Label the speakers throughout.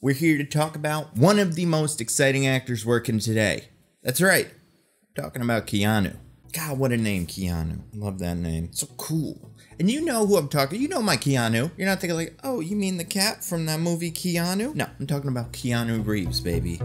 Speaker 1: we're here to talk about one of the most exciting actors working today. That's right, I'm talking about Keanu. God, what a name, Keanu. Love that name. So cool. And you know who I'm talking. You know my Keanu. You're not thinking like, oh, you mean the cat from that movie Keanu? No, I'm talking about Keanu Reeves, baby.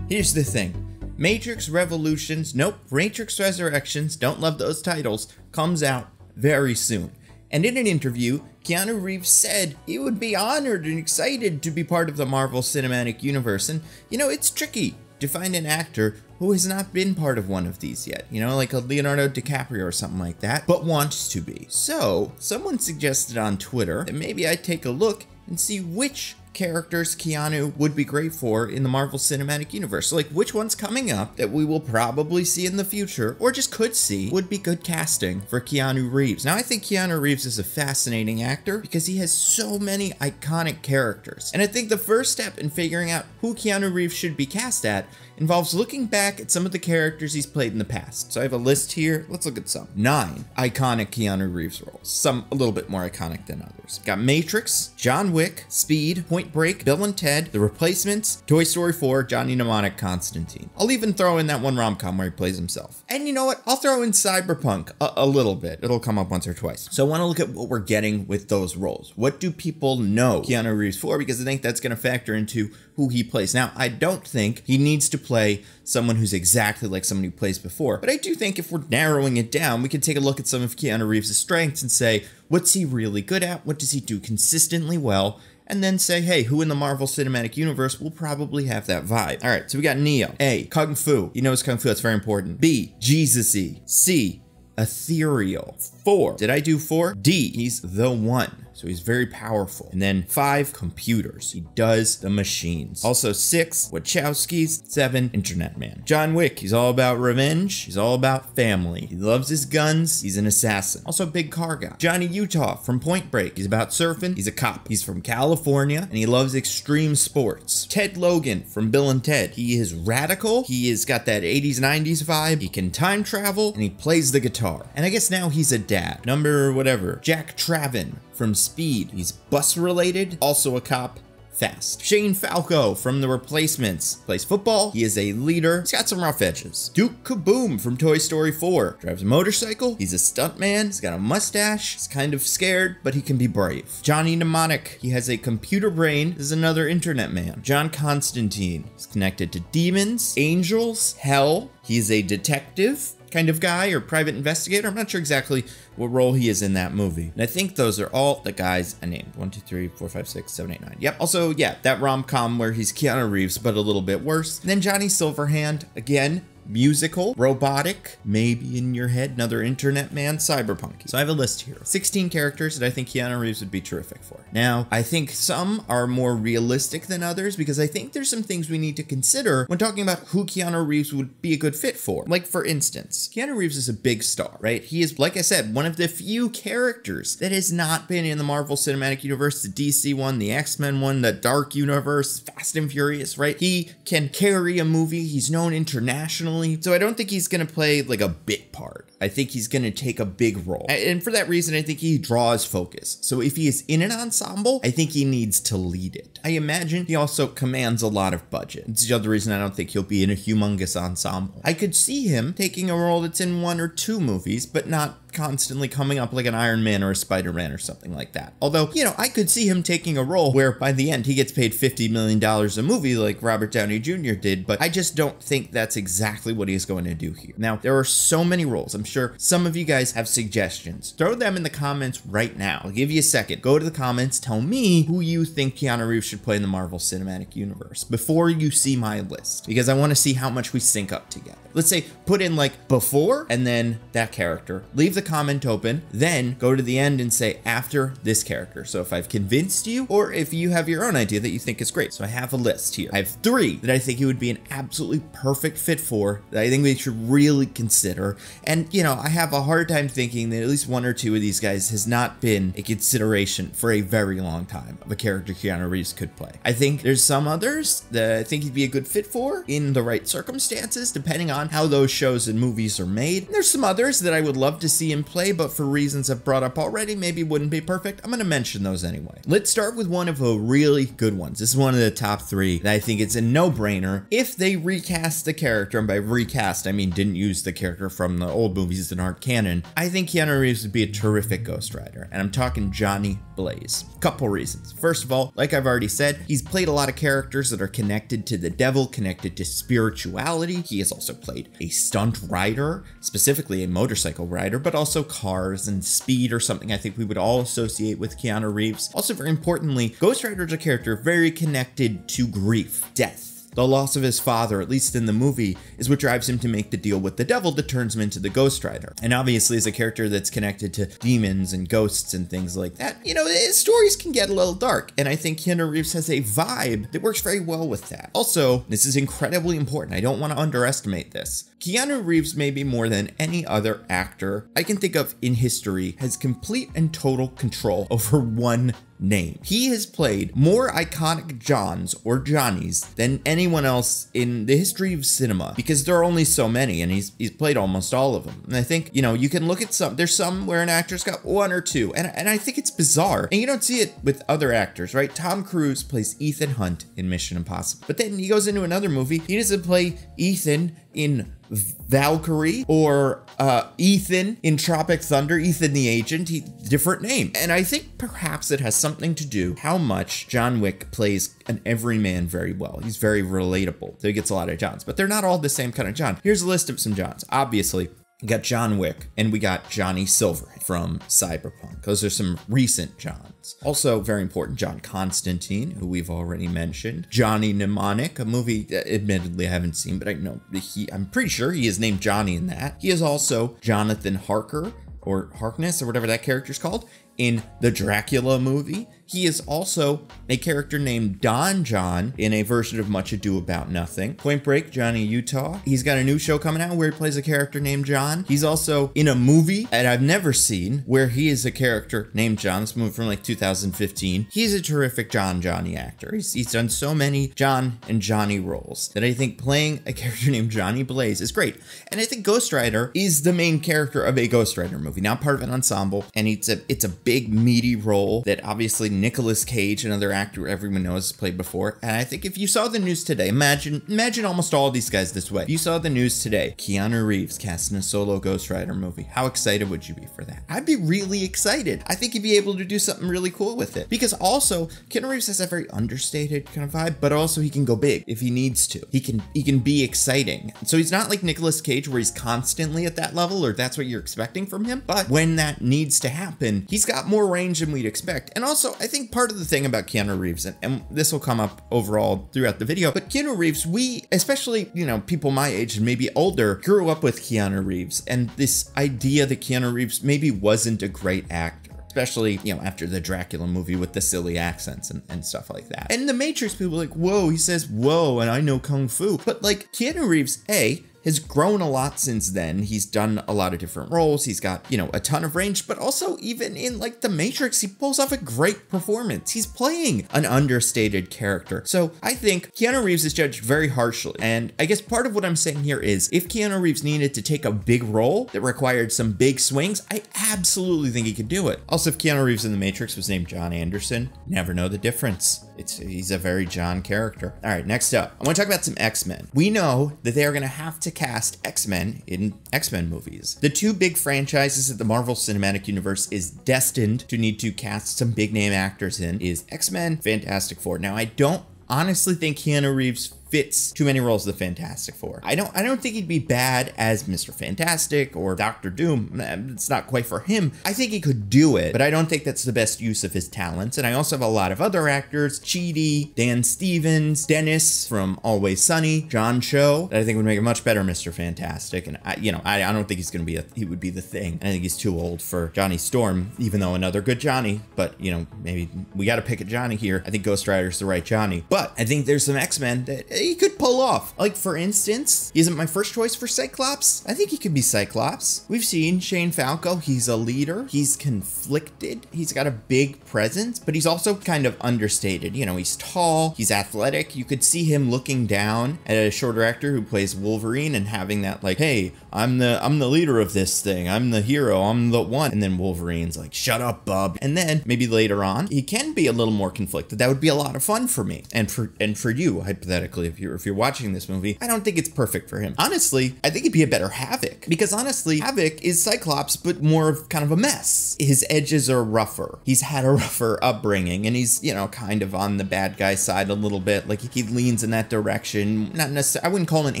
Speaker 1: Here's the thing. Matrix Revolutions, nope, Matrix Resurrections, don't love those titles, comes out very soon. And in an interview, Keanu Reeves said he would be honored and excited to be part of the Marvel Cinematic Universe. And, you know, it's tricky to find an actor who has not been part of one of these yet, you know, like a Leonardo DiCaprio or something like that, but wants to be. So, someone suggested on Twitter that maybe I take a look and see which characters Keanu would be great for in the Marvel Cinematic Universe. Like, which one's coming up that we will probably see in the future, or just could see, would be good casting for Keanu Reeves. Now, I think Keanu Reeves is a fascinating actor because he has so many iconic characters. And I think the first step in figuring out who Keanu Reeves should be cast at involves looking back at some of the characters he's played in the past. So I have a list here. Let's look at some. Nine iconic Keanu Reeves roles. Some a little bit more iconic than others. Got Matrix, John Wick, Speed, Point Break, Bill and Ted, The Replacements, Toy Story 4, Johnny Mnemonic, Constantine. I'll even throw in that one rom-com where he plays himself. And you know what? I'll throw in Cyberpunk a, a little bit. It'll come up once or twice. So I want to look at what we're getting with those roles. What do people know Keanu Reeves for? Because I think that's going to factor into who he plays. Now, I don't think he needs to play someone who's exactly like someone who plays before, but I do think if we're narrowing it down, we can take a look at some of Keanu Reeves' strengths and say, what's he really good at? What does he do consistently well? And then say, hey, who in the Marvel Cinematic Universe will probably have that vibe? All right, so we got Neo. A, Kung Fu. He knows Kung Fu, that's very important. B, Jesus-y. C, ethereal. Four, did I do four? D, he's the one. So he's very powerful. And then five, computers. He does the machines. Also six, Wachowskis. Seven, Internet Man. John Wick, he's all about revenge. He's all about family. He loves his guns. He's an assassin. Also big car guy. Johnny Utah from Point Break. He's about surfing. He's a cop. He's from California and he loves extreme sports. Ted Logan from Bill and Ted. He is radical. He has got that 80s, 90s vibe. He can time travel and he plays the guitar. And I guess now he's a dad. Number or whatever. Jack Traven from Speed. He's bus related, also a cop, fast. Shane Falco from The Replacements plays football. He is a leader. He's got some rough edges. Duke Kaboom from Toy Story 4 drives a motorcycle. He's a stuntman. He's got a mustache. He's kind of scared, but he can be brave. Johnny Mnemonic. He has a computer brain. Is another internet man. John Constantine. He's connected to demons, angels, hell. He's a detective kind of guy or private investigator. I'm not sure exactly what role he is in that movie. And I think those are all the guys I named. One, two, three, four, five, six, seven, eight, nine. Yep. Also, yeah, that rom-com where he's Keanu Reeves, but a little bit worse. And then Johnny Silverhand, again, musical, robotic, maybe in your head, another internet man, cyberpunk. So I have a list here. 16 characters that I think Keanu Reeves would be terrific for. Now, I think some are more realistic than others because I think there's some things we need to consider when talking about who Keanu Reeves would be a good fit for. Like for instance, Keanu Reeves is a big star, right? He is, like I said, one of the few characters that has not been in the Marvel Cinematic Universe, the DC one, the X-Men one, the Dark Universe, Fast and Furious, right? He can carry a movie. He's known internationally so I don't think he's going to play like a bit part. I think he's going to take a big role. And for that reason, I think he draws focus. So if he is in an ensemble, I think he needs to lead it. I imagine he also commands a lot of budget. It's the other reason I don't think he'll be in a humongous ensemble. I could see him taking a role that's in one or two movies, but not constantly coming up like an Iron Man or a Spider Man or something like that. Although, you know, I could see him taking a role where by the end he gets paid $50 million a movie like Robert Downey Jr. did, but I just don't think that's exactly what he's going to do here. Now, there are so many roles. I'm sure some of you guys have suggestions. Throw them in the comments right now. I'll give you a second. Go to the comments, tell me who you think Keanu Reeves should play in the Marvel Cinematic Universe before you see my list, because I want to see how much we sync up together. Let's say put in like before and then that character. Leave the comment open, then go to the end and say after this character. So if I've convinced you, or if you have your own idea that you think is great. So I have a list here. I have three that I think he would be an absolutely perfect fit for, that I think we should really consider. And, you you know, I have a hard time thinking that at least one or two of these guys has not been a consideration for a very long time of a character Keanu Reeves could play. I think there's some others that I think he'd be a good fit for in the right circumstances, depending on how those shows and movies are made. There's some others that I would love to see him play, but for reasons I've brought up already, maybe wouldn't be perfect. I'm going to mention those anyway. Let's start with one of the really good ones. This is one of the top three that I think it's a no brainer if they recast the character, and by recast, I mean didn't use the character from the old movies that aren't canon. I think Keanu Reeves would be a terrific Ghost Rider, and I'm talking Johnny Blaze. Couple reasons. First of all, like I've already said, he's played a lot of characters that are connected to the devil, connected to spirituality. He has also played a stunt rider, specifically a motorcycle rider, but also cars and speed or something I think we would all associate with Keanu Reeves. Also, very importantly, Ghost Rider is a character very connected to grief, death, the loss of his father, at least in the movie, is what drives him to make the deal with the devil that turns him into the Ghost Rider. And obviously, as a character that's connected to demons and ghosts and things like that, you know, his stories can get a little dark. And I think Keanu Reeves has a vibe that works very well with that. Also, this is incredibly important. I don't want to underestimate this. Keanu Reeves, maybe more than any other actor I can think of in history, has complete and total control over one name. He has played more iconic Johns or Johnnies than anyone else in the history of cinema because there are only so many and he's he's played almost all of them. And I think, you know, you can look at some there's some where an actor's got one or two and and I think it's bizarre. And you don't see it with other actors, right? Tom Cruise plays Ethan Hunt in Mission Impossible. But then he goes into another movie, he doesn't play Ethan in Valkyrie or uh, Ethan in Tropic Thunder, Ethan the Agent, he, different name. And I think perhaps it has something to do how much John Wick plays an everyman very well. He's very relatable. So he gets a lot of Johns, but they're not all the same kind of John. Here's a list of some Johns. Obviously, we got John Wick and we got Johnny Silver from Cyberpunk. Those are some recent Johns. Also, very important, John Constantine, who we've already mentioned. Johnny Mnemonic, a movie that admittedly I haven't seen, but I know he, I'm pretty sure he is named Johnny in that. He is also Jonathan Harker, or Harkness, or whatever that character's called, in the Dracula movie. He is also a character named Don John in a version of Much Ado About Nothing. Point Break, Johnny Utah. He's got a new show coming out where he plays a character named John. He's also in a movie that I've never seen where he is a character named John. This movie from like 2015. He's a terrific John Johnny actor. He's, he's done so many John and Johnny roles that I think playing a character named Johnny Blaze is great. And I think Ghost Rider is the main character of a Ghost Rider movie, not part of an ensemble. And it's a it's a big meaty role that obviously Nicolas Cage, another actor everyone knows has played before. And I think if you saw the news today, imagine imagine almost all these guys this way. If you saw the news today, Keanu Reeves casting a solo Ghost Rider movie. How excited would you be for that? I'd be really excited. I think he'd be able to do something really cool with it. Because also, Keanu Reeves has a very understated kind of vibe, but also he can go big if he needs to. He can he can be exciting. So he's not like Nicolas Cage where he's constantly at that level or that's what you're expecting from him. But when that needs to happen, he's got more range than we'd expect. And also, I think part of the thing about Keanu Reeves, and, and this will come up overall throughout the video, but Keanu Reeves, we, especially, you know, people my age and maybe older, grew up with Keanu Reeves and this idea that Keanu Reeves maybe wasn't a great actor especially you know after the Dracula movie with the silly accents and, and stuff like that. And the Matrix people like, whoa, he says whoa, and I know kung fu, but like Keanu Reeves, a has grown a lot since then. He's done a lot of different roles. He's got, you know, a ton of range, but also even in like The Matrix, he pulls off a great performance. He's playing an understated character. So I think Keanu Reeves is judged very harshly. And I guess part of what I'm saying here is if Keanu Reeves needed to take a big role that required some big swings, I absolutely think he could do it. Also, if Keanu Reeves in The Matrix was named John Anderson, never know the difference. It's he's a very John character. All right, next up, I want to talk about some X-Men. We know that they are going to have to cast X-Men in X-Men movies. The two big franchises that the Marvel Cinematic Universe is destined to need to cast some big name actors in is X-Men, Fantastic Four. Now, I don't honestly think Keanu Reeves fits too many roles of the Fantastic Four. I don't I don't think he'd be bad as Mr. Fantastic or Doctor Doom. It's not quite for him. I think he could do it, but I don't think that's the best use of his talents. And I also have a lot of other actors, Chidi, Dan Stevens, Dennis from Always Sunny, John Cho, that I think would make a much better Mr. Fantastic. And I, you know, I, I don't think he's gonna be a he would be the thing. I think he's too old for Johnny Storm, even though another good Johnny, but you know, maybe we gotta pick a Johnny here. I think Ghost Rider's the right Johnny. But I think there's some X-Men that he could pull off. Like, for instance, he isn't my first choice for Cyclops. I think he could be Cyclops. We've seen Shane Falco. He's a leader. He's conflicted. He's got a big presence, but he's also kind of understated. You know, he's tall, he's athletic. You could see him looking down at a shorter actor who plays Wolverine and having that like, hey, I'm the I'm the leader of this thing. I'm the hero. I'm the one. And then Wolverine's like, shut up, bub. And then maybe later on, he can be a little more conflicted. That would be a lot of fun for me and for and for you, hypothetically, if you're if you're watching this movie. I don't think it's perfect for him. Honestly, I think it'd be a better Havoc because honestly, Havoc is Cyclops, but more of kind of a mess. His edges are rougher. He's had a rougher upbringing, and he's you know kind of on the bad guy side a little bit. Like he leans in that direction. Not necessarily. I wouldn't call him an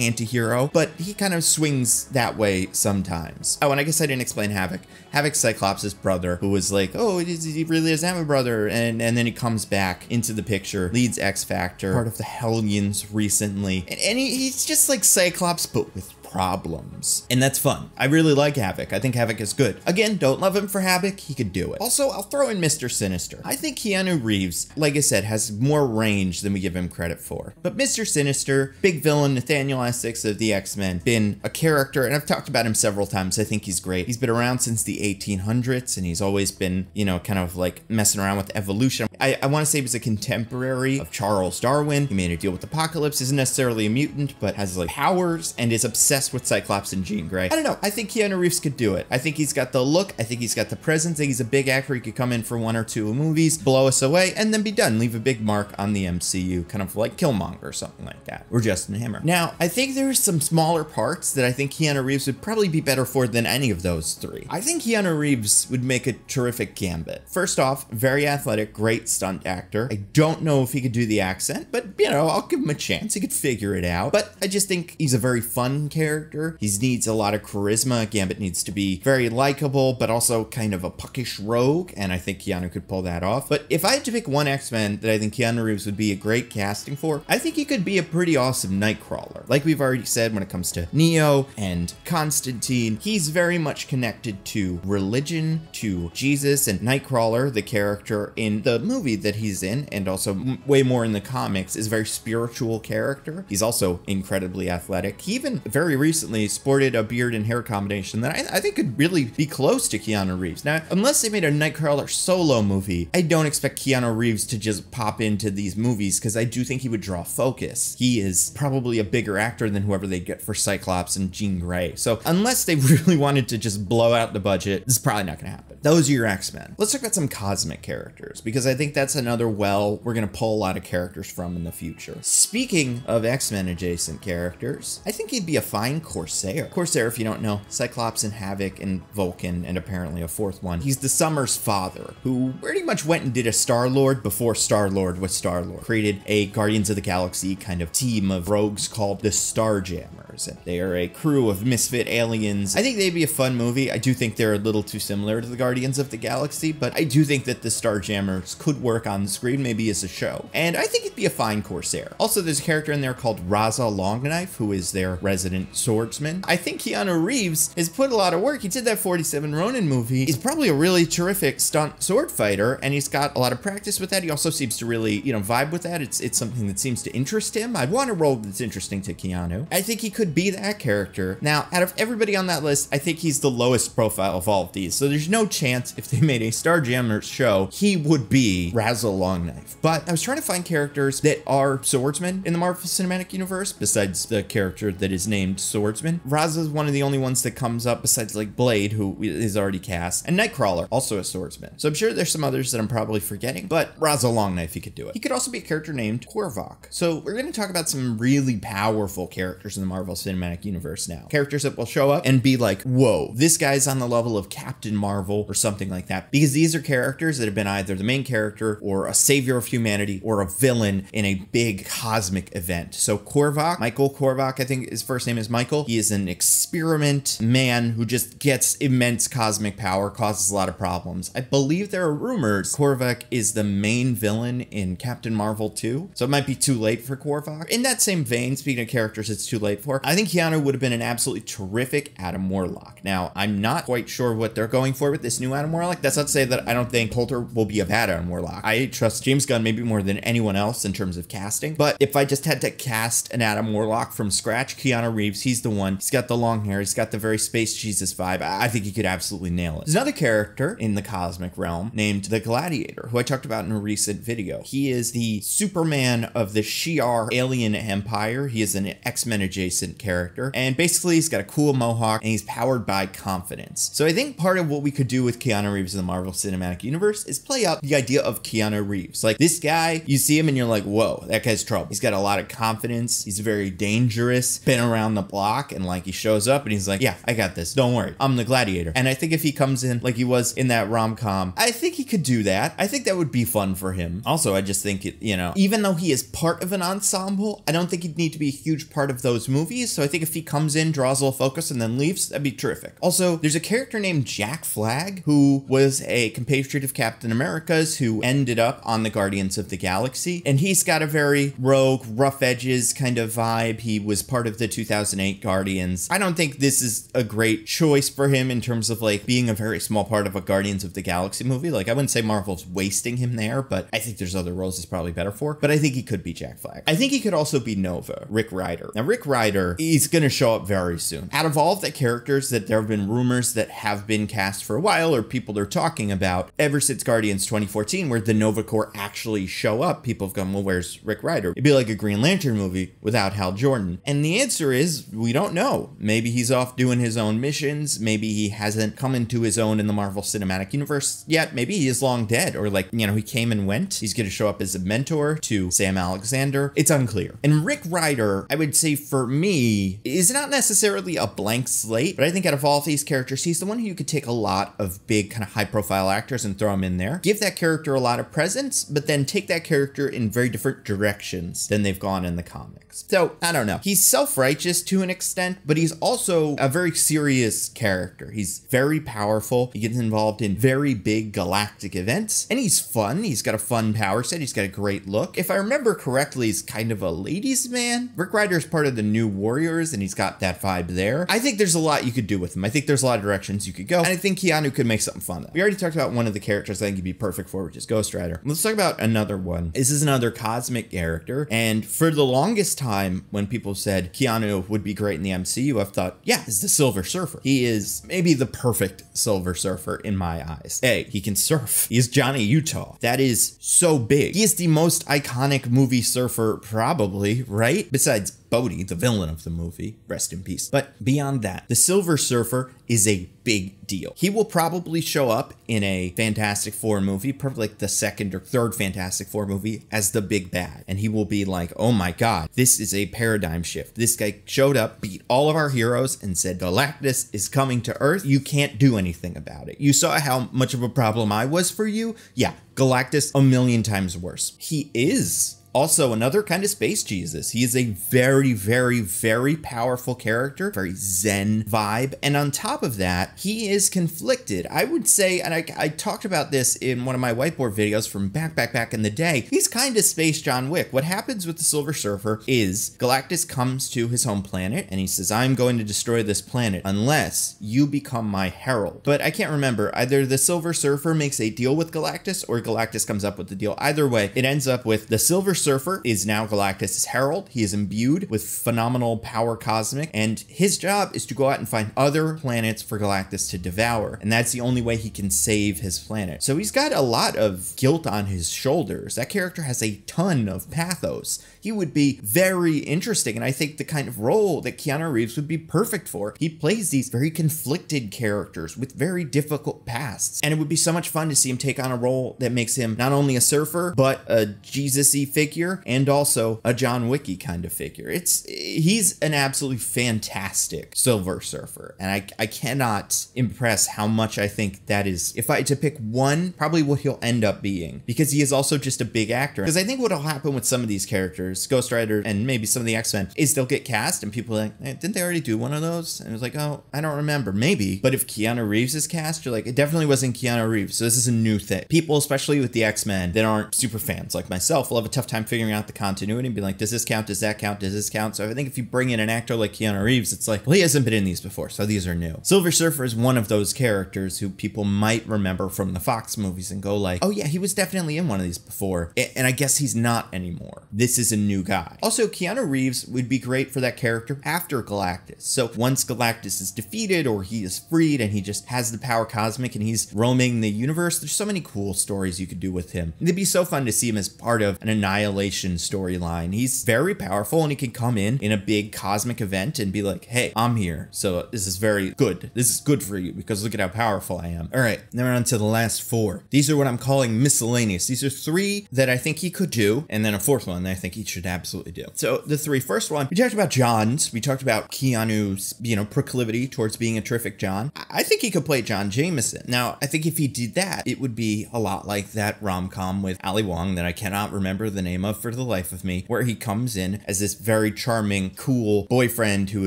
Speaker 1: anti-hero, but he kind of swings that way sometimes. Oh, and I guess I didn't explain Havoc. Havoc's Cyclops' brother, who was like, oh, he really doesn't have a brother, and and then he comes back into the picture, leads X Factor, part of the Hellions recently, and, and he, he's just like Cyclops, but with problems. And that's fun. I really like Havoc. I think Havoc is good. Again, don't love him for Havoc. He could do it. Also, I'll throw in Mr. Sinister. I think Keanu Reeves, like I said, has more range than we give him credit for. But Mr. Sinister, big villain Nathaniel Essex of the X-Men, been a character, and I've talked about him several times. I think he's great. He's been around since the 1800s, and he's always been, you know, kind of like messing around with evolution. I, I want to say he was a contemporary of Charles Darwin. He made a deal with Apocalypse, isn't necessarily a mutant, but has like powers and is obsessed with Cyclops and Jean Grey. I don't know. I think Keanu Reeves could do it. I think he's got the look. I think he's got the presence. I think he's a big actor. He could come in for one or two movies, blow us away, and then be done. Leave a big mark on the MCU, kind of like Killmonger or something like that, or Justin Hammer. Now, I think there's some smaller parts that I think Keanu Reeves would probably be better for than any of those three. I think Keanu Reeves would make a terrific Gambit. First off, very athletic, great stunt actor. I don't know if he could do the accent, but you know, I'll give him a chance. He could figure it out. But I just think he's a very fun character. He needs a lot of charisma. Gambit needs to be very likable, but also kind of a puckish rogue, and I think Keanu could pull that off. But if I had to pick one X-Men that I think Keanu Reeves would be a great casting for, I think he could be a pretty awesome Nightcrawler. Like we've already said when it comes to Neo and Constantine, he's very much connected to religion, to Jesus, and Nightcrawler, the character in the movie that he's in, and also way more in the comics, is a very spiritual character. He's also incredibly athletic. He even very recently sported a beard and hair combination that I, I, think could really be close to Keanu Reeves. Now, unless they made a Nightcrawler solo movie, I don't expect Keanu Reeves to just pop into these movies because I do think he would draw focus. He is probably a bigger actor than whoever they get for Cyclops and Jean Grey. So unless they really wanted to just blow out the budget, this is probably not going to happen. Those are your X-Men. Let's talk about some cosmic characters because I think that's another well we're going to pull a lot of characters from in the future. Speaking of X-Men adjacent characters, I think he'd be a fine Corsair Corsair. Corsair, if you don't know, Cyclops and Havoc and Vulcan, and apparently a fourth one. He's the Summers father, who pretty much went and did a Star-Lord before Star-Lord was Star-Lord. Created a Guardians of the Galaxy kind of team of rogues called the Starjammers. And they are a crew of misfit aliens. I think they'd be a fun movie. I do think they're a little too similar to the Guardians of the Galaxy, but I do think that the Starjammers could work on screen, maybe as a show. And I think it'd be a fine Corsair. Also, there's a character in there called Raza Longknife, who is their resident swordsman I think Keanu Reeves has put a lot of work. He did that 47 Ronin movie. He's probably a really terrific stunt sword fighter, and he's got a lot of practice with that. He also seems to really, you know, vibe with that. It's it's something that seems to interest him. I'd want a role that's interesting to Keanu. I think he could be that character. Now, out of everybody on that list, I think he's the lowest profile of all of these. So there's no chance if they made a Starjammers show, he would be Raza Longknife. But I was trying to find characters that are swordsmen in the Marvel Cinematic Universe, besides the character that is named Swordsman. Raza is one of the only ones that comes up besides like Blade, who is already cast, and Nightcrawler, also a swordsman. So I'm sure there's some others that I'm probably forgetting, but Raza Longknife, he could do it. He could also be a character named Korvac. So we're going to talk about some really powerful characters in the Marvel Cinematic Universe now. Characters that will show up and be like, whoa, this guy's on the level of Captain Marvel or something like that. Because these are characters that have been either the main character or a savior of humanity or a villain in a big cosmic event. So Korvac, Michael Korvac, I think his first name is Michael. He is an experiment man who just gets immense cosmic power, causes a lot of problems. I believe there are rumors Korvac is the main villain in Captain Marvel 2, so it might be too late for Korvac. In that same vein, speaking of characters it's too late for, I think Keanu would have been an absolutely terrific Adam Warlock. Now, I'm not quite sure what they're going for with this new Adam Warlock. That's not to say that I don't think Poulter will be a bad Adam Warlock. I trust James Gunn maybe more than anyone else in terms of casting, but if I just had to cast an Adam Warlock from scratch, Keanu Reeves, he's the one. He's got the long hair, he's got the very space Jesus vibe. I think he could absolutely nail it. There's another character in the cosmic realm named the Gladiator, who I talked about in a recent video. He is the Superman of the Shi'ar alien empire. He is an X-Men adjacent character, and basically he's got a cool mohawk and he's powered by confidence. So I think part of what we could do with Keanu Reeves in the Marvel Cinematic Universe is play up the idea of Keanu Reeves. Like this guy, you see him and you're like, whoa, that guy's trouble. He's got a lot of confidence. He's very dangerous, been around the block, and like he shows up and he's like, yeah, I got this. Don't worry. I'm the gladiator. And I think if he comes in like he was in that rom-com, I think he could do that. I think that would be fun for him. Also, I just think, it, you know, even though he is part of an ensemble, I don't think he'd need to be a huge part of those movies. So I think if he comes in, draws a little focus, and then leaves, that'd be terrific. Also, there's a character named Jack Flag who was a compatriot of Captain America's who ended up on the Guardians of the Galaxy. And he's got a very rogue, rough edges kind of vibe. He was part of the 2008 Guardians. I don't think this is a great choice for him in terms of like being a very small part of a Guardians of the Galaxy movie. Like, I wouldn't say Marvel's wasting him there, but I think there's other roles he's probably better for. But I think he could be Jack Flag. I think he could also be Nova, Rick Rider. Now, Rick Rider, he's going to show up very soon. Out of all of the characters that there have been rumors that have been cast for a while or people are talking about ever since Guardians 2014, where the Nova Corps actually show up, people have gone, well, where's Rick Rider? It'd be like a Green Lantern movie without Hal Jordan. And the answer is, we don't know. Maybe he's off doing his own missions. Maybe he hasn't come into his own in the Marvel Cinematic Universe yet. Maybe he is long dead, or like, you know, he came and went. He's going to show up as a mentor to Sam Alexander. It's unclear. And Rick Rider, I would say for me, is not necessarily a blank slate, but I think out of all of these characters, he's the one who you could take a lot of big, kind of high profile actors and throw him in there. Give that character a lot of presence, but then take that character in very different directions than they've gone in the comics. So, I don't know. He's self righteous to an extent, but he's also a very serious character. He's very powerful. He gets involved in very big galactic events, and he's fun. He's got a fun power set. He's got a great look. If I remember correctly, he's kind of a ladies' man. Rick Rider is part of the New Warriors, and he's got that vibe there. I think there's a lot you could do with him. I think there's a lot of directions you could go, and I think Keanu could make something fun. We already talked about one of the characters I think he'd be perfect for, which is Ghost Rider. Let's talk about another one. This is another cosmic character, and for the longest time, when people said Keanu would be great in the MCU, I've thought, yeah, he's the Silver Surfer. He is maybe the perfect Silver Surfer in my eyes. A, he can surf. He is Johnny Utah. That is so big. He is the most iconic movie surfer, probably, right? Besides Bodhi, the villain of the movie, rest in peace. But beyond that, the Silver Surfer is a big deal. He will probably show up in a Fantastic Four movie, probably like the second or third Fantastic Four movie, as the big bad. And he will be like, oh my god, this is a paradigm shift. This guy showed up, beat all of our heroes, and said, Galactus is coming to Earth. You can't do anything about it. You saw how much of a problem I was for you? Yeah, Galactus a million times worse. He is also, another kind of space Jesus. He is a very, very, very powerful character, very zen vibe. And on top of that, he is conflicted. I would say, and I, I talked about this in one of my whiteboard videos from back, back, back in the day. He's kind of space John Wick. What happens with the Silver Surfer is Galactus comes to his home planet and he says, I'm going to destroy this planet unless you become my herald. But I can't remember. Either the Silver Surfer makes a deal with Galactus or Galactus comes up with the deal. Either way, it ends up with the Silver Surfer is now Galactus' herald. He is imbued with phenomenal power cosmic, and his job is to go out and find other planets for Galactus to devour. And that's the only way he can save his planet. So he's got a lot of guilt on his shoulders. That character has a ton of pathos. He would be very interesting, and I think the kind of role that Keanu Reeves would be perfect for. He plays these very conflicted characters with very difficult pasts, and it would be so much fun to see him take on a role that makes him not only a surfer, but a Jesus-y figure figure and also a John Wicky kind of figure. It's he's an absolutely fantastic Silver Surfer, and I I cannot impress how much I think that is. If I had to pick one, probably what he'll end up being because he is also just a big actor. Because I think what'll happen with some of these characters, Ghost Rider and maybe some of the X Men, is they'll get cast and people are like, hey, didn't they already do one of those? And it's like, oh, I don't remember. Maybe, but if Keanu Reeves is cast, you're like, it definitely wasn't Keanu Reeves. So this is a new thing. People, especially with the X Men, that aren't super fans like myself, will have a tough time figuring out the continuity and be like, does this count? Does that count? Does this count? So I think if you bring in an actor like Keanu Reeves, it's like, well, he hasn't been in these before, so these are new. Silver Surfer is one of those characters who people might remember from the Fox movies and go like, oh yeah, he was definitely in one of these before, and I guess he's not anymore. This is a new guy. Also, Keanu Reeves would be great for that character after Galactus. So once Galactus is defeated or he is freed and he just has the power cosmic and he's roaming the universe, there's so many cool stories you could do with him. It'd be so fun to see him as part of an annihilation storyline. He's very powerful and he can come in in a big cosmic event and be like, hey, I'm here. So this is very good. This is good for you because look at how powerful I am. All right, now we're on to the last four. These are what I'm calling miscellaneous. These are three that I think he could do, and then a fourth one I think he should absolutely do. So the three first one, we talked about John's. We talked about Keanu's, you know, proclivity towards being a terrific John. I think he could play John Jameson. Now, I think if he did that, it would be a lot like that rom-com with Ali Wong that I cannot remember the name of for the life of me, where he comes in as this very charming, cool boyfriend who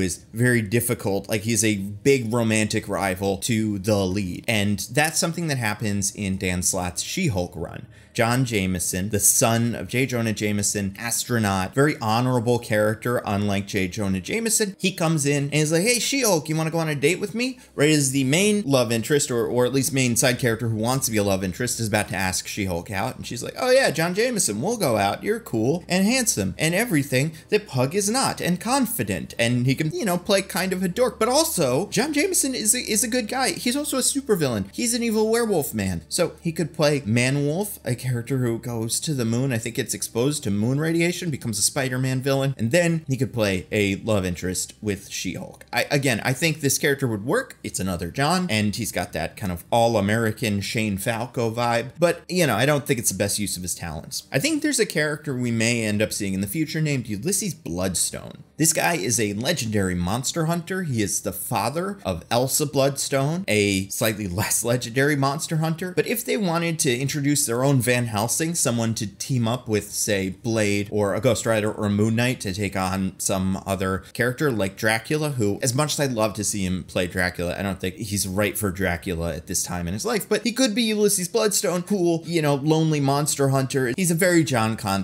Speaker 1: is very difficult. Like he's a big romantic rival to the lead. And that's something that happens in Dan Slott's She-Hulk run. John Jameson, the son of J. Jonah Jameson, astronaut, very honorable character, unlike J. Jonah Jameson. He comes in and is like, hey, She Hulk, you want to go on a date with me? Right as the main love interest, or, or at least main side character who wants to be a love interest, is about to ask She Hulk out. And she's like, oh, yeah, John Jameson, we'll go out. You're cool and handsome and everything that Pug is not, and confident. And he can, you know, play kind of a dork. But also, John Jameson is a, is a good guy. He's also a supervillain. He's an evil werewolf man. So he could play Man Wolf, a character who goes to the moon, I think gets exposed to moon radiation, becomes a Spider-Man villain, and then he could play a love interest with She-Hulk. I, again, I think this character would work. It's another John, and he's got that kind of all-American Shane Falco vibe, but, you know, I don't think it's the best use of his talents. I think there's a character we may end up seeing in the future named Ulysses Bloodstone. This guy is a legendary monster hunter. He is the father of Elsa Bloodstone, a slightly less legendary monster hunter. But if they wanted to introduce their own Van Helsing, someone to team up with, say, Blade or a Ghost Rider or a Moon Knight to take on some other character like Dracula, who, as much as I'd love to see him play Dracula, I don't think he's right for Dracula at this time in his life. But he could be Ulysses Bloodstone, cool, you know, lonely monster hunter. He's a very John Constantine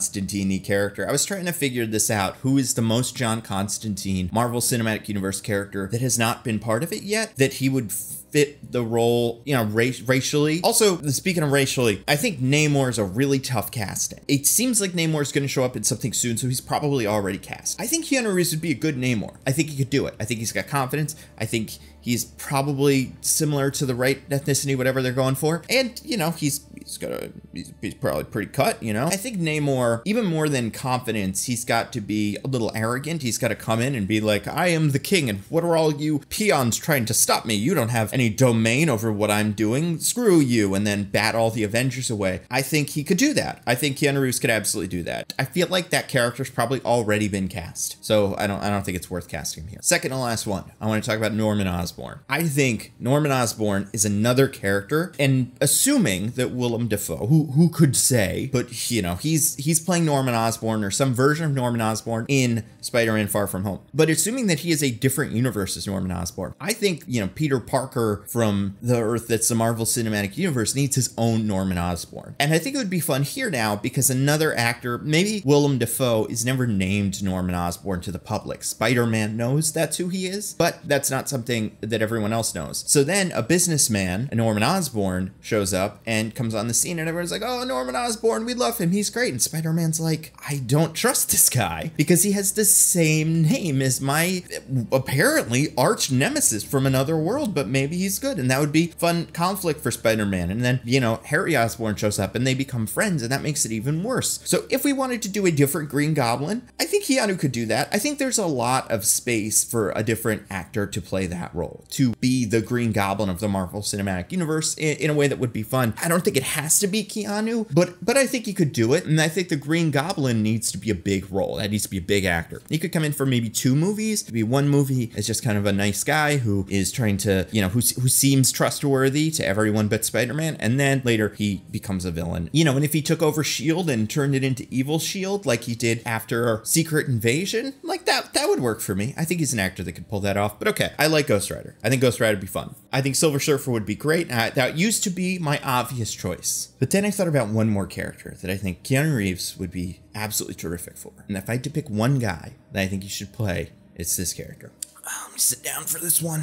Speaker 1: character. I was trying to figure this out. Who is the most John Constantine Marvel Cinematic Universe character that has not been part of it yet that he would fit the role, you know, racially. Also, speaking of racially, I think Namor is a really tough casting. It seems like Namor is going to show up in something soon, so he's probably already cast. I think Keanu Reeves would be a good Namor. I think he could do it. I think he's got confidence. I think he's probably similar to the right ethnicity, whatever they're going for. And, you know, he's he's got a he's, he's, probably pretty cut, you know. I think Namor, even more than confidence, he's got to be a little arrogant. He's got to come in and be like, I am the king, and what are all you peons trying to stop me? You don't have any domain over what I'm doing. Screw you, and then bat all the Avengers away. I think he could do that. I think Keanu Reeves could absolutely do that. I feel like that character's probably already been cast, so I don't I don't think it's worth casting him here. Second and last one, I want to talk about Norman Osborn. I think Norman Osborn is another character, and assuming that Willem Dafoe, who who could say, but you know, he's he's playing Norman Osborn or some version of Norman Osborn in Spider-Man Far From Home. But assuming that he is a different universe as Norman Osborn, I think, you know, Peter Parker from the Earth that's the Marvel Cinematic Universe needs his own Norman Osborn. And I think it would be fun here now because another actor, maybe Willem Dafoe, is never named Norman Osborn to the public. Spider-Man knows that's who he is, but that's not something that everyone else knows. So then a businessman, a Norman Osborn, shows up and comes on the scene and everyone's like, oh, Norman Osborn, we love him. He's great. And Spider-Man's like, I don't trust this guy because he has the same name as my apparently arch nemesis from another world, but maybe he's good. And that would be fun conflict for Spider-Man. And then, you know, Harry Osborn shows up and they become friends and that makes it even worse. So if we wanted to do a different Green Goblin, I think Keanu could do that. I think there's a lot of space for a different actor to play that role. role to be the Green Goblin of the Marvel Cinematic Universe in, in, a way that would be fun. I don't think it has to be Keanu, but but I think he could do it. And I think the Green Goblin needs to be a big role. That needs to be a big actor. He could come in for maybe two movies, maybe one movie as just kind of a nice guy who is trying to, you know, who, who seems trustworthy to everyone but Spider-Man. And then later he becomes a villain. You know, and if he took over S.H.I.E.L.D. and turned it into Evil S.H.I.E.L.D. like he did after Secret Invasion, like that, that would work for me. I think he's an actor that could pull that off. But okay, I like Ghost Rider. I think Ghost Rider would be fun. I think Silver Surfer would be great. Uh, that used to be my obvious choice. But then I thought about one more character that I think Keanu Reeves would be absolutely terrific for. And if I had to pick one guy that I think he should play, it's this character. Me sit down for this one.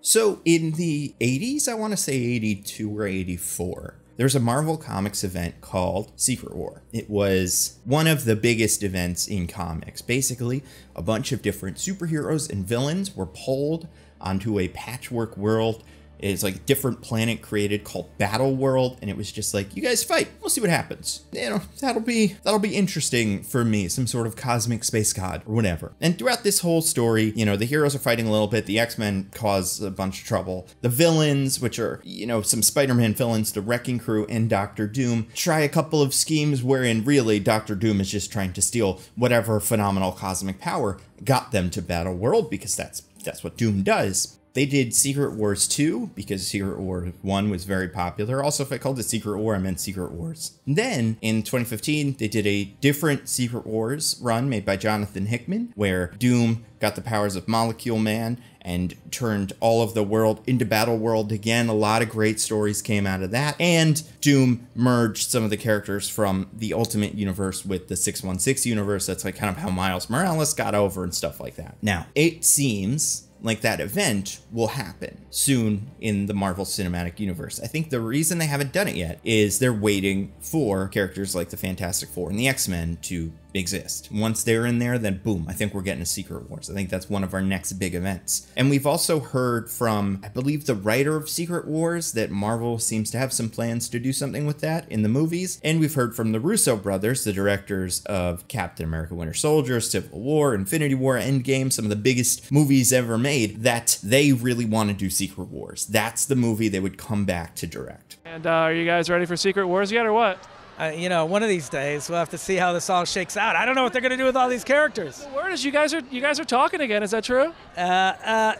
Speaker 1: So in the 80s, I want to say 82 or 84, there's a Marvel Comics event called Secret War. It was one of the biggest events in comics. Basically, a bunch of different superheroes and villains were pulled onto a patchwork world it's like a different planet created called Battle World, and it was just like, you guys fight. We'll see what happens. You know, that'll be that'll be interesting for me, some sort of cosmic space god or whatever. And throughout this whole story, you know, the heroes are fighting a little bit. The X-Men cause a bunch of trouble. The villains, which are you know some Spider-Man villains, the Wrecking Crew and Doctor Doom, try a couple of schemes wherein really Doctor Doom is just trying to steal whatever phenomenal cosmic power got them to Battle World because that's that's what Doom does. They did Secret Wars 2 because Secret War 1 was very popular. Also, if I called it Secret War, I meant Secret Wars. then in 2015, they did a different Secret Wars run made by Jonathan Hickman, where Doom got the powers of Molecule Man and turned all of the world into Battle World again. A lot of great stories came out of that. And Doom merged some of the characters from the Ultimate Universe with the 616 universe. That's like kind of how Miles Morales got over and stuff like that. Now, it seems like that event will happen soon in the Marvel Cinematic Universe. I think the reason they haven't done it yet is they're waiting for characters like the Fantastic Four and the X-Men to exist. Once they're in there, then boom, I think we're getting a Secret Wars. I think that's one of our next big events. And we've also heard from, I believe, the writer of Secret Wars that Marvel seems to have some plans to do something with that in the movies. And we've heard from the Russo brothers, the directors of Captain America Winter Soldier, Civil War, Infinity War, Endgame, some of the biggest movies ever made, that they really want to do Secret Wars. That's the movie they would come back to direct.
Speaker 2: And uh, are you guys ready for Secret Wars yet or what?
Speaker 3: Uh, you know, one of these days we'll have to see how this all shakes out. I don't know what they're going to do with all these characters.
Speaker 2: The word is you guys are you guys are talking again. Is that true?
Speaker 3: Uh, uh,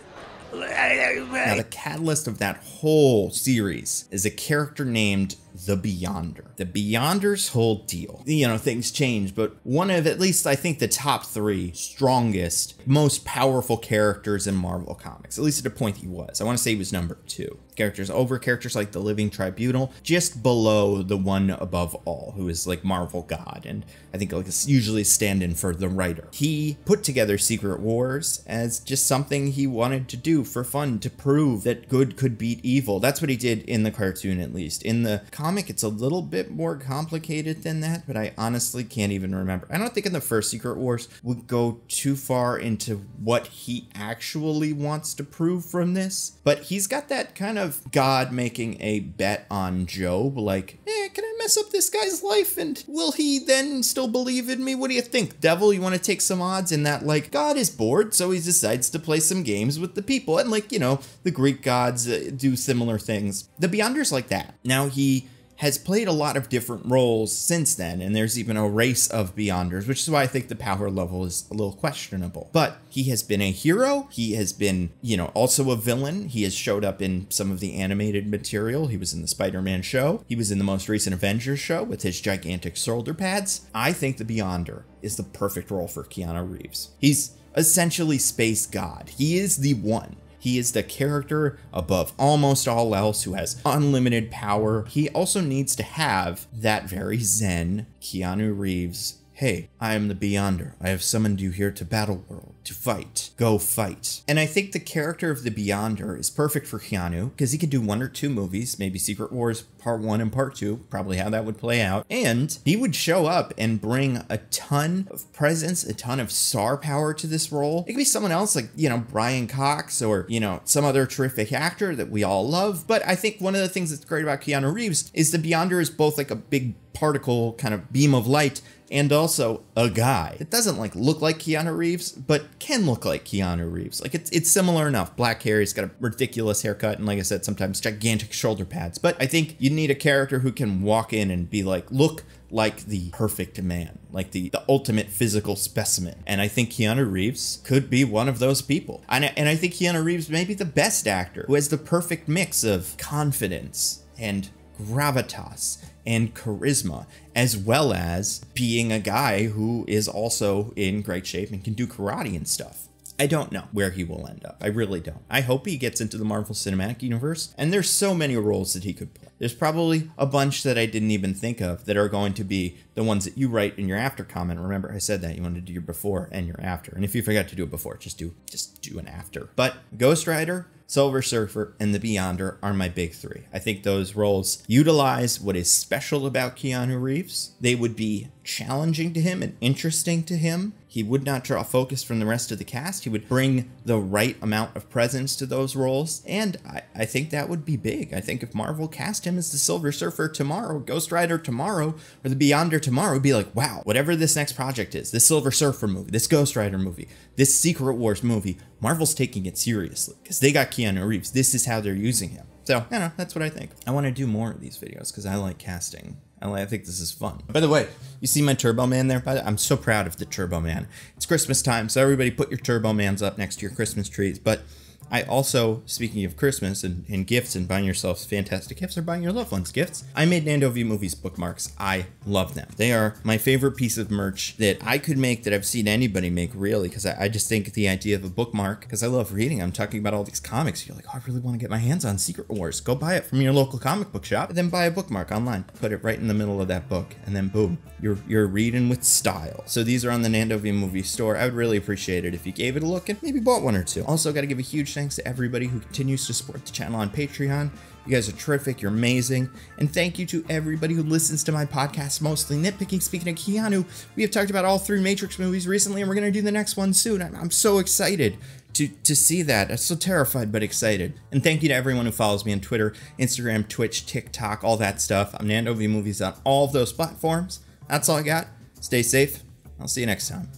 Speaker 1: now, the catalyst of that whole series is a character named the Beyonder. The Beyonder's whole deal. You know, things change, but one of at least I think the top three strongest, most powerful characters in Marvel Comics. At least at a point he was. I want to say he was number two. Characters over characters like the Living Tribunal, just below the one above all, who is like Marvel God, and I think like usually stand in for the writer. He put together Secret Wars as just something he wanted to do for fun to prove that good could beat evil. That's what he did in the cartoon, at least. In the comic it's a little bit more complicated than that, but I honestly can't even remember. I don't think in the first Secret Wars would go too far into what he actually wants to prove from this, but he's got that kind of God making a bet on Job, like, eh, can I mess up this guy's life and will he then still believe in me? What do you think, devil? You want to take some odds in that, like, God is bored, so he decides to play some games with the people, and like, you know, the Greek gods uh, do similar things. The Beyonder's like that. Now he has played a lot of different roles since then, and there's even a race of Beyonders, which is why I think the power level is a little questionable. But he has been a hero. He has been, you know, also a villain. He has showed up in some of the animated material. He was in the Spider Man show. He was in the most recent Avengers show with his gigantic shoulder pads. I think the Beyonder is the perfect role for Keanu Reeves. He's essentially space god. He is the one. He is the character above almost all else who has unlimited power. He also needs to have that very zen Keanu Reeves Hey, I am the Beyonder. I have summoned you here to Battle World to fight. Go fight. And I think the character of the Beyonder is perfect for Keanu because he could do one or two movies, maybe Secret Wars part one and part two, probably how that would play out. And he would show up and bring a ton of presence, a ton of star power to this role. It could be someone else like, you know, Brian Cox or, you know, some other terrific actor that we all love. But I think one of the things that's great about Keanu Reeves is the Beyonder is both like a big particle kind of beam of light and also a guy. It doesn't like look like Keanu Reeves, but can look like Keanu Reeves. Like it's it's similar enough. Black hair, he's got a ridiculous haircut, and like I said, sometimes gigantic shoulder pads. But I think you need a character who can walk in and be like, look like the perfect man, like the, the ultimate physical specimen. And I think Keanu Reeves could be one of those people. And I, and I think Keanu Reeves may be the best actor who has the perfect mix of confidence and gravitas and charisma, as well as being a guy who is also in great shape and can do karate and stuff. I don't know where he will end up. I really don't. I hope he gets into the Marvel Cinematic Universe, and there's so many roles that he could play. There's probably a bunch that I didn't even think of that are going to be the ones that you write in your after comment. Remember, I said that you want to do your before and your after. And if you forgot to do it before, just do just do an after. But Ghost Rider, Silver Surfer, and The Beyonder are my big three. I think those roles utilize what is special about Keanu Reeves. They would be challenging to him and interesting to him. He would not draw focus from the rest of the cast. He would bring the right amount of presence to those roles. And I, I think that would be big. I think if Marvel cast him as the Silver Surfer tomorrow, Ghost Rider tomorrow, or the Beyonder tomorrow, would be like, wow, whatever this next project is, this Silver Surfer movie, this Ghost Rider movie, this Secret Wars movie, Marvel's taking it seriously because they got Keanu Reeves. This is how they're using him. So, I know, that's what I think. I want to do more of these videos because I like casting. Like, I think this is fun. By the way, you see my Turbo Man there? I'm so proud of the Turbo Man. It's Christmas time, so everybody put your Turbo Mans up next to your Christmas trees. But I also, speaking of Christmas and, and, gifts and buying yourselves fantastic gifts or buying your loved ones gifts, I made Nando V Movies bookmarks. I love them. They are my favorite piece of merch that I could make that I've seen anybody make really because I, I, just think the idea of a bookmark, because I love reading, I'm talking about all these comics. You're like, oh, I really want to get my hands on Secret Wars. Go buy it from your local comic book shop, and then buy a bookmark online. Put it right in the middle of that book, and then boom, you're, you're reading with style. So these are on the Nando V Movie store. I would really appreciate it if you gave it a look and maybe bought one or two. Also, got to give a huge thanks to everybody who continues to support the channel on Patreon. You guys are terrific. You're amazing. And thank you to everybody who listens to my podcast, mostly nitpicking. Speaking of Keanu, we have talked about all three Matrix movies recently, and we're going to do the next one soon. I'm, I'm so excited to, to see that. I'm so terrified, but excited. And thank you to everyone who follows me on Twitter, Instagram, Twitch, TikTok, all that stuff. I'm Nando V Movies on all of those platforms. That's all I got. Stay safe. I'll see you next time.